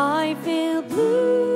I feel blue.